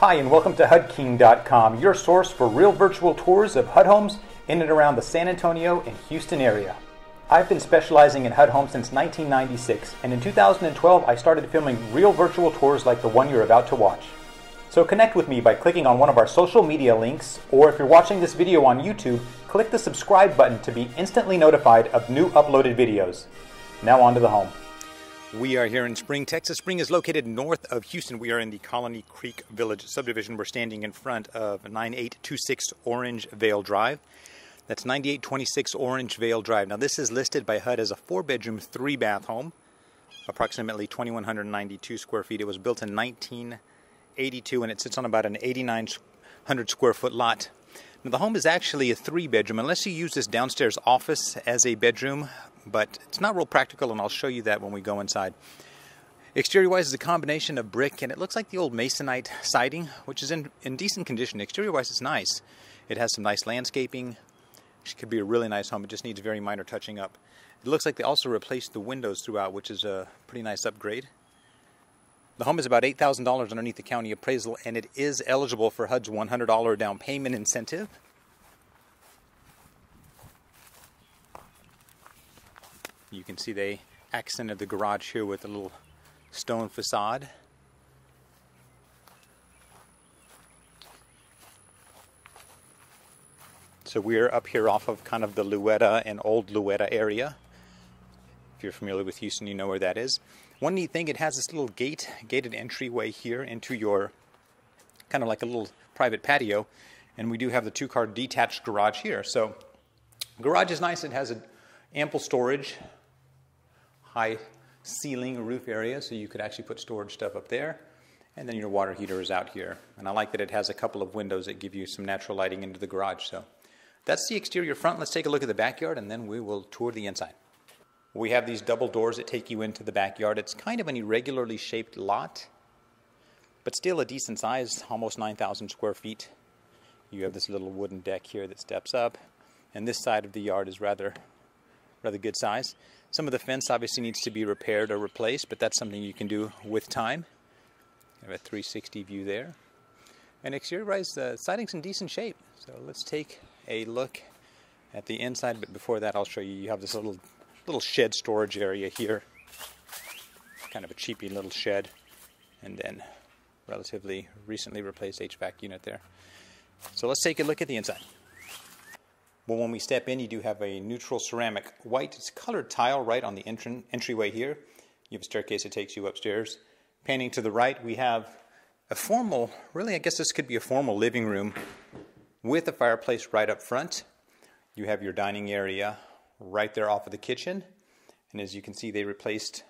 Hi, and welcome to HUDking.com, your source for real virtual tours of HUD homes in and around the San Antonio and Houston area. I've been specializing in HUD homes since 1996, and in 2012 I started filming real virtual tours like the one you're about to watch. So connect with me by clicking on one of our social media links, or if you're watching this video on YouTube, click the subscribe button to be instantly notified of new uploaded videos. Now on to the home. We are here in Spring, Texas. Spring is located north of Houston. We are in the Colony Creek Village subdivision. We're standing in front of 9826 Orangevale Drive. That's 9826 Orangevale Drive. Now, this is listed by HUD as a four bedroom, three bath home, approximately 2,192 square feet. It was built in 1982 and it sits on about an 8,900 square foot lot. Now, the home is actually a three bedroom, unless you use this downstairs office as a bedroom but it's not real practical, and I'll show you that when we go inside. Exterior wise is a combination of brick, and it looks like the old masonite siding, which is in, in decent condition. Exterior wise, it's nice. It has some nice landscaping. It could be a really nice home. It just needs very minor touching up. It looks like they also replaced the windows throughout, which is a pretty nice upgrade. The home is about $8,000 underneath the county appraisal, and it is eligible for HUD's $100 down payment incentive. You can see they accented the garage here with a little stone facade. So we're up here off of kind of the Louetta and Old Louetta area. If you're familiar with Houston, you know where that is. One neat thing, it has this little gate, gated entryway here into your kind of like a little private patio. And we do have the two car detached garage here. So garage is nice. It has a ample storage high ceiling roof area, so you could actually put storage stuff up there. And then your water heater is out here. And I like that it has a couple of windows that give you some natural lighting into the garage. So that's the exterior front. Let's take a look at the backyard and then we will tour the inside. We have these double doors that take you into the backyard. It's kind of an irregularly shaped lot, but still a decent size, almost 9,000 square feet. You have this little wooden deck here that steps up, and this side of the yard is rather, rather good size. Some of the fence obviously needs to be repaired or replaced, but that's something you can do with time. You have a 360 view there. And exterior-wise, the siding's in decent shape. So let's take a look at the inside, but before that I'll show you, you have this little, little shed storage area here. Kind of a cheapy little shed. And then relatively recently replaced HVAC unit there. So let's take a look at the inside. Well, when we step in, you do have a neutral ceramic white it's colored tile right on the entry entryway here. You have a staircase that takes you upstairs. Panning to the right, we have a formal, really, I guess this could be a formal living room with a fireplace right up front. You have your dining area right there off of the kitchen. And as you can see, they replaced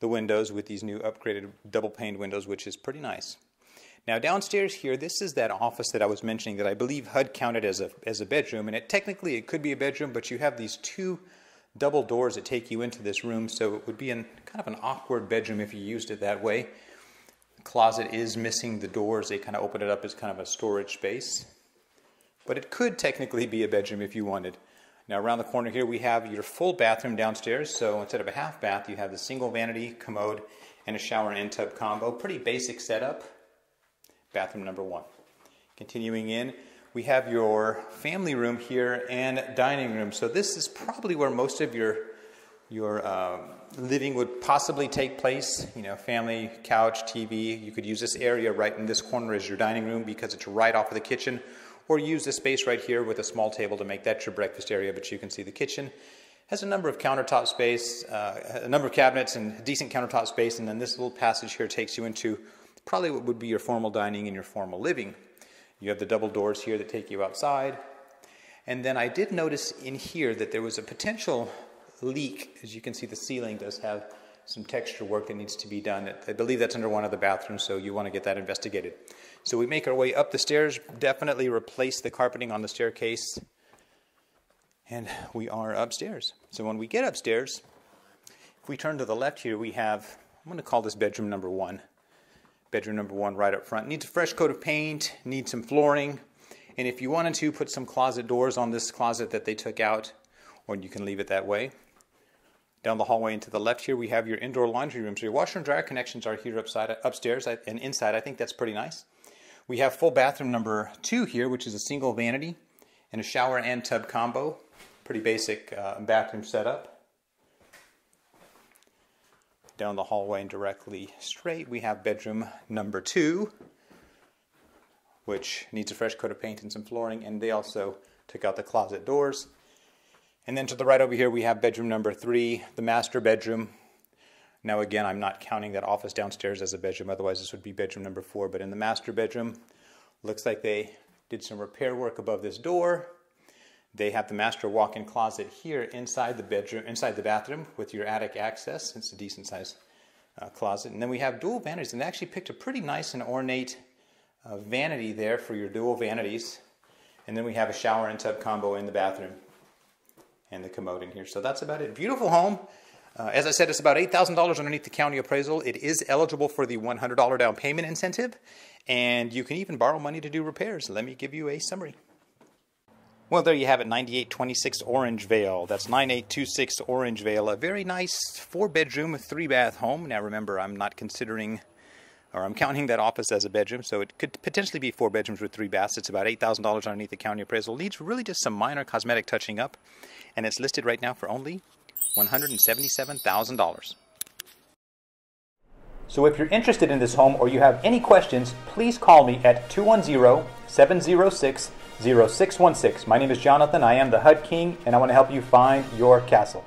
the windows with these new upgraded double paned windows, which is pretty nice. Now downstairs here, this is that office that I was mentioning that I believe HUD counted as a, as a bedroom. And it technically it could be a bedroom, but you have these two double doors that take you into this room. So it would be in kind of an awkward bedroom if you used it that way. The closet is missing the doors. They kind of open it up as kind of a storage space. But it could technically be a bedroom if you wanted. Now around the corner here we have your full bathroom downstairs. So instead of a half bath, you have the single vanity, commode, and a shower and tub combo. Pretty basic setup bathroom number one. Continuing in, we have your family room here and dining room. So this is probably where most of your your um, living would possibly take place. You know, family, couch, TV. You could use this area right in this corner as your dining room because it's right off of the kitchen, or use this space right here with a small table to make that your breakfast area. But you can see the kitchen has a number of countertop space, uh, a number of cabinets, and decent countertop space. And then this little passage here takes you into probably what would be your formal dining and your formal living. You have the double doors here that take you outside. And then I did notice in here that there was a potential leak. As you can see, the ceiling does have some texture work that needs to be done. I believe that's under one of the bathrooms, so you want to get that investigated. So we make our way up the stairs, definitely replace the carpeting on the staircase, and we are upstairs. So when we get upstairs, if we turn to the left here, we have, I'm going to call this bedroom number one bedroom number one right up front. Needs a fresh coat of paint, needs some flooring, and if you wanted to, put some closet doors on this closet that they took out, or you can leave it that way. Down the hallway and to the left here, we have your indoor laundry room. So your washer and dryer connections are here upside, upstairs and inside. I think that's pretty nice. We have full bathroom number two here, which is a single vanity and a shower and tub combo. Pretty basic uh, bathroom setup. Down the hallway and directly straight, we have bedroom number two, which needs a fresh coat of paint and some flooring, and they also took out the closet doors. And then to the right over here, we have bedroom number three, the master bedroom. Now, again, I'm not counting that office downstairs as a bedroom, otherwise, this would be bedroom number four. But in the master bedroom, looks like they did some repair work above this door. They have the master walk-in closet here inside the bedroom, inside the bathroom with your attic access. It's a decent sized uh, closet. And then we have dual vanities, and they actually picked a pretty nice and ornate uh, vanity there for your dual vanities. And then we have a shower and tub combo in the bathroom and the commode in here. So that's about it. Beautiful home. Uh, as I said, it's about $8,000 underneath the county appraisal. It is eligible for the $100 down payment incentive, and you can even borrow money to do repairs. Let me give you a summary. Well, there you have it, 9826 Orangevale. That's 9826 Orangevale. A very nice four bedroom, three bath home. Now, remember, I'm not considering or I'm counting that office as a bedroom, so it could potentially be four bedrooms with three baths. It's about $8,000 underneath the county appraisal. Needs really just some minor cosmetic touching up, and it's listed right now for only $177,000. So if you're interested in this home or you have any questions, please call me at 210-706-0616. My name is Jonathan. I am the HUD King, and I want to help you find your castle.